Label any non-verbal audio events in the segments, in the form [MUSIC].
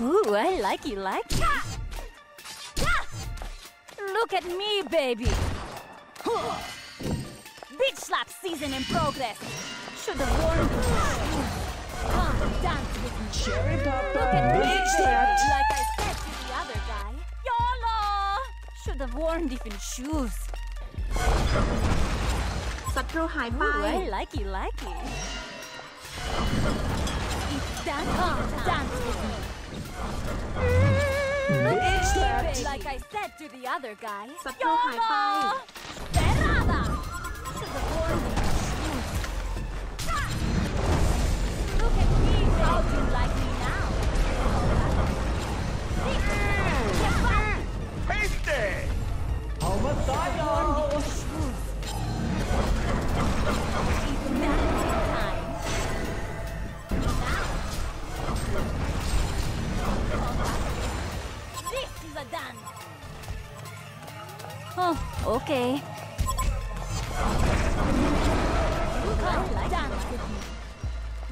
Ooh, I like you, like you. Look at me, baby. Beach slap season in progress. Should have warned you. Come dance with me. Cherry Look at Papa, me, beach baby. slapped. Like I said to the other guy. YOLO! Should have worn different shoes. ศัตรูหายไป Ooh, I like you, like you. It's dance Come dance with me. Look at slapped. Like I said to the other guy. Okay.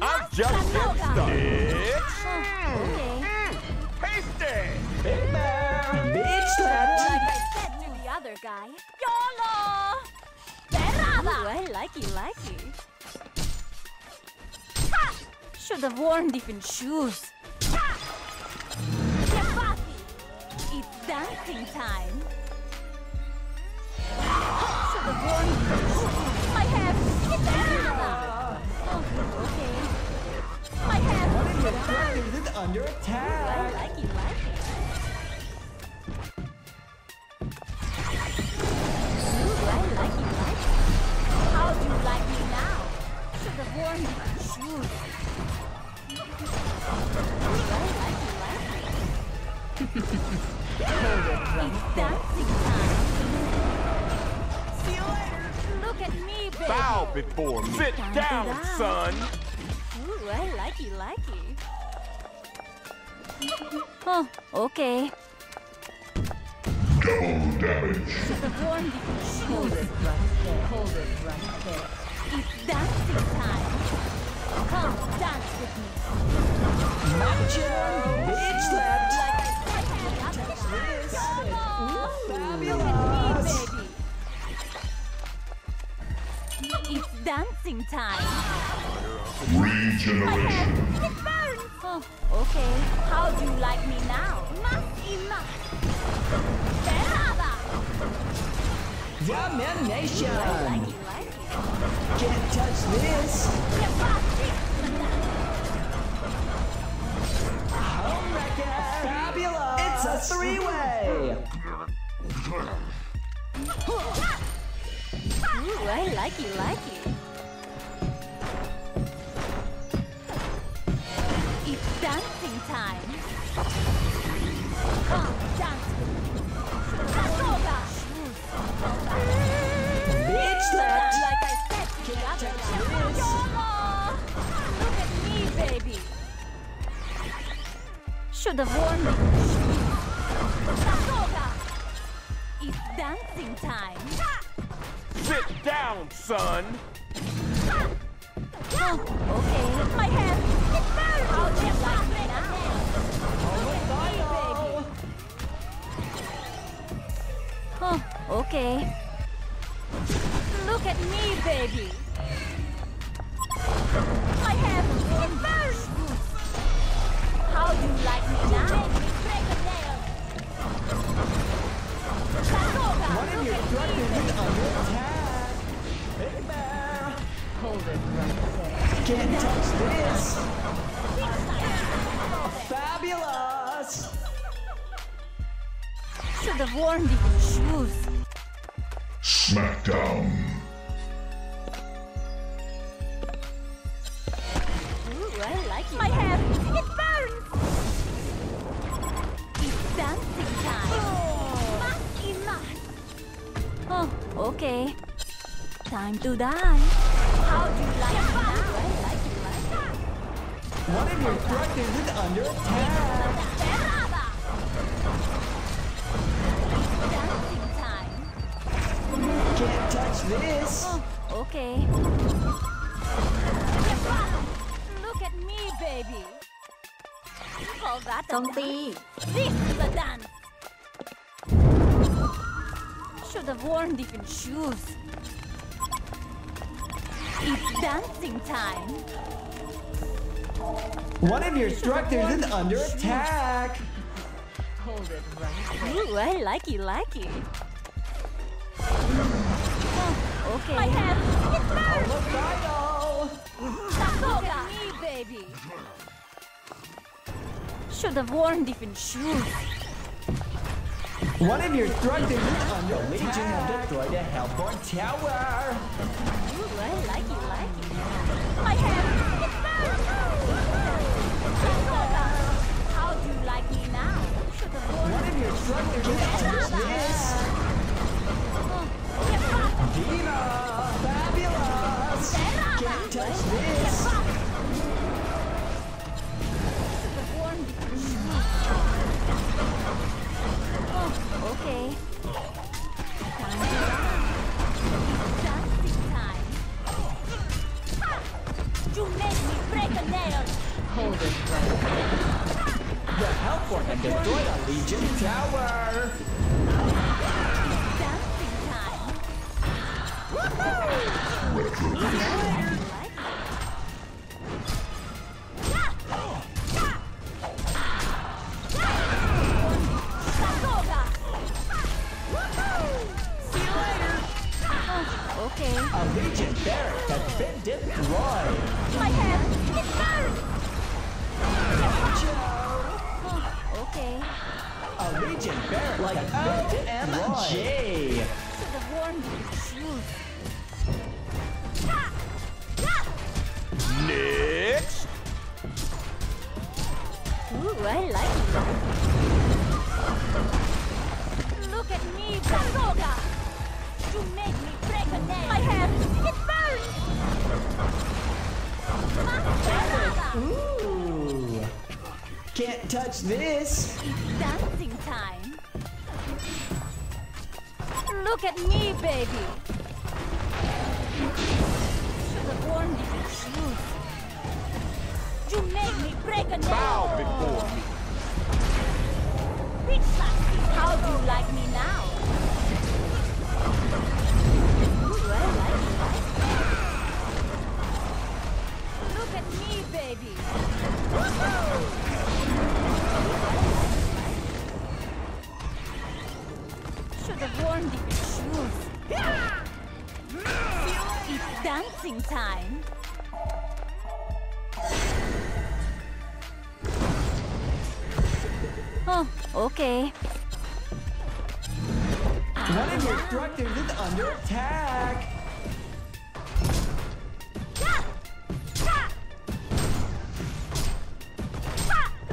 I'm just getting started. Oh, okay. Hasty! Big Bear, beach slapped. Like I said to the other guy. YOLO! Perrada! Ooh, I like you, like you. Ha! Should have worn different shoes. Ha! It's dancing time. My hair! It's Perrada! Oh, okay. My hair! Is it under I like you, like you. Ooh, I like you, like you. How do you like me now? Should have worn different shoes. Ooh, I like you, like you. it's dancing time. See you later. Look at me, baby. Bow before me. Sit Time to down, son. Ooh, I like you, like you. Oh, okay. Double damage. Should have worn different shoes. Hold it right there. Hold it right there. It's dancing time. Come, dance with me. Macho, beach slapped. Like I said to the other guy. YOLO! Look Fabulous. Dancing time. Regeneration. It burns. Oh, okay. How do you like me now? Más y más. Perrada. Domination. Like you, like you. Can't touch this. Get. Home wrecker. Fabulous. It's a three-way. [LAUGHS] I like you, like you. It's dancing time. Come, dance. Sasoga! Beach slapped. Like I said the other guy. Look at me, baby. Should have worn me. Sasoga! It's dancing time. Sit down, son. Ah! Oh, okay. My hair. It burns. Do you like. Oh, okay. Look at me, baby. Should have shoes. Smackdown. Ooh, I like it. My hair. It burns. It's dancing time. Más y más. Oh, okay. Time to die. How do you like it now? I like it, like it. One of your structures is under attack. Can't touch this. Oh, okay. Look at me, baby. You call that a? This is the dance. Should have worn different shoes. It's dancing time. One of your instructors is under attack. Hold it right. There. Ooh, I likey likey okay. I have it burns. Sakoga. me, baby. Should have worn different shoes. One of your structures is under attack. Legion have destroyed a Hellborn tower. Ooh, I like it, like it. I have it burns. Sakoga. How do you like me now? Should have worn One of your under this. Oh, Diva. Fabulous. Can't touch this. Ha! [LAUGHS] Ha! Next. Ooh, I like it. Look at me, Sakoga! You made me break a nail. My hand! It burns! Sakoga! Ooh. Can't touch this. It's dancing time. Look at me, baby. Should have worn different shoes. You made me break a nail. Bow before me. How do you like me now? Oh, okay. One of your structures is under attack.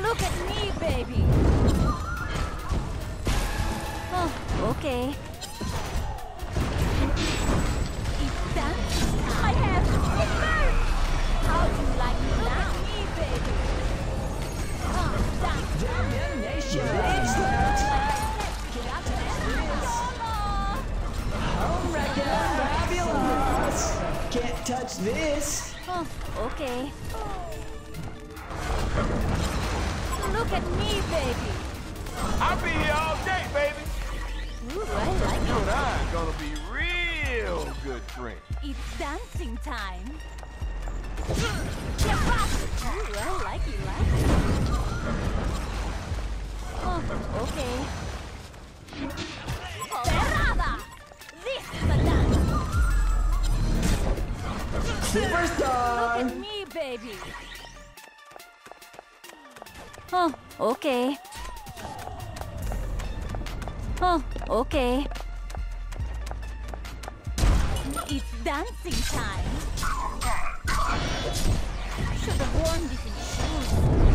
Look at me, baby. Oh, okay. I have it burns. How do you like me now? me, baby. Can't touch this. Oh, okay. Look at me, baby. I'll be here all day, baby. Ooh, I like You it. and I are gonna be real good friends. It's dancing time. Get back! Ooh, I like it, like it. Oh, okay. This! Oh, okay. Okay. It's dancing time. Should have worn different shoes.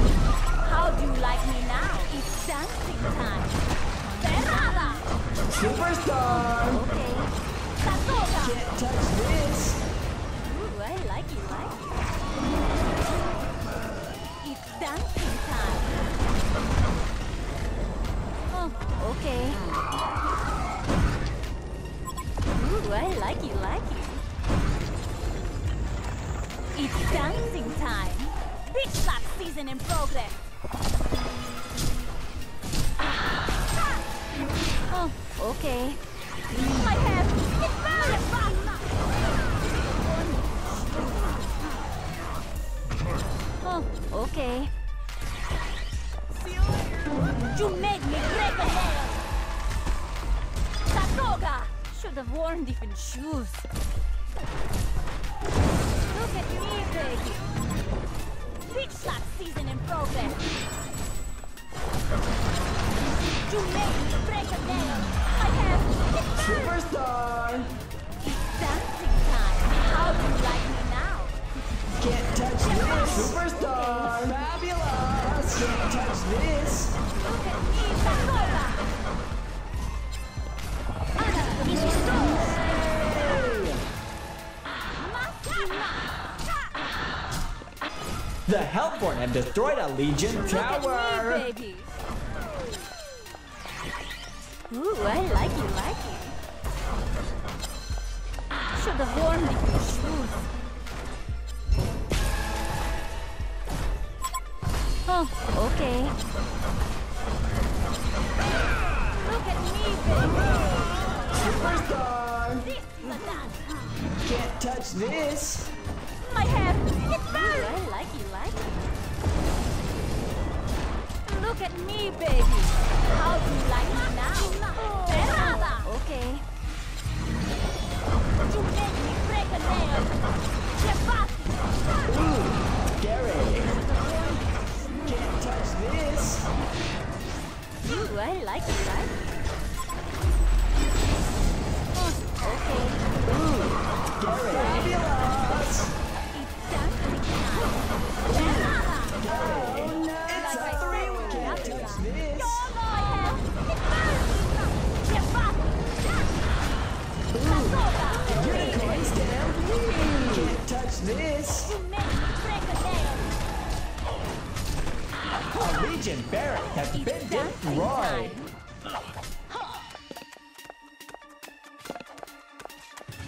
How do you like me now? It's dancing time. Ferrada! Superstar. Okay. Sakoga! Can't touch this. Ooh, I like it, like it. It's dancing time. Oh, okay. Ooh, I like it, like it. It's dancing time. Bitch slap season in progress oh, okay. Oh, okay. You made me break the nail! Sakoga! Should have worn different shoes. Look at me, baby! Slap season in progress. You made me break a nail. I have. Superstar! It's dancing time. How do you like me now? Can't touch this! Superstar! Fabulous! Can't touch this! Look at me, Satoga! The Hellborn have destroyed a Legion Look at tower! me, baby. Ooh, I like you, like you. Should have worn different shoes. Oh, okay. Look at me, baby. Superstar! This is a dance. Can't touch this! My hair, I like you, like. Look at me, baby.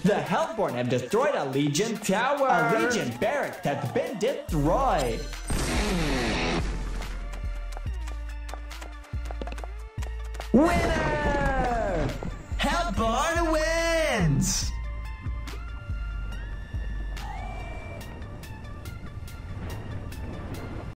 The Hellborn have destroyed a Legion tower! A Legion barrack has been destroyed! Winner!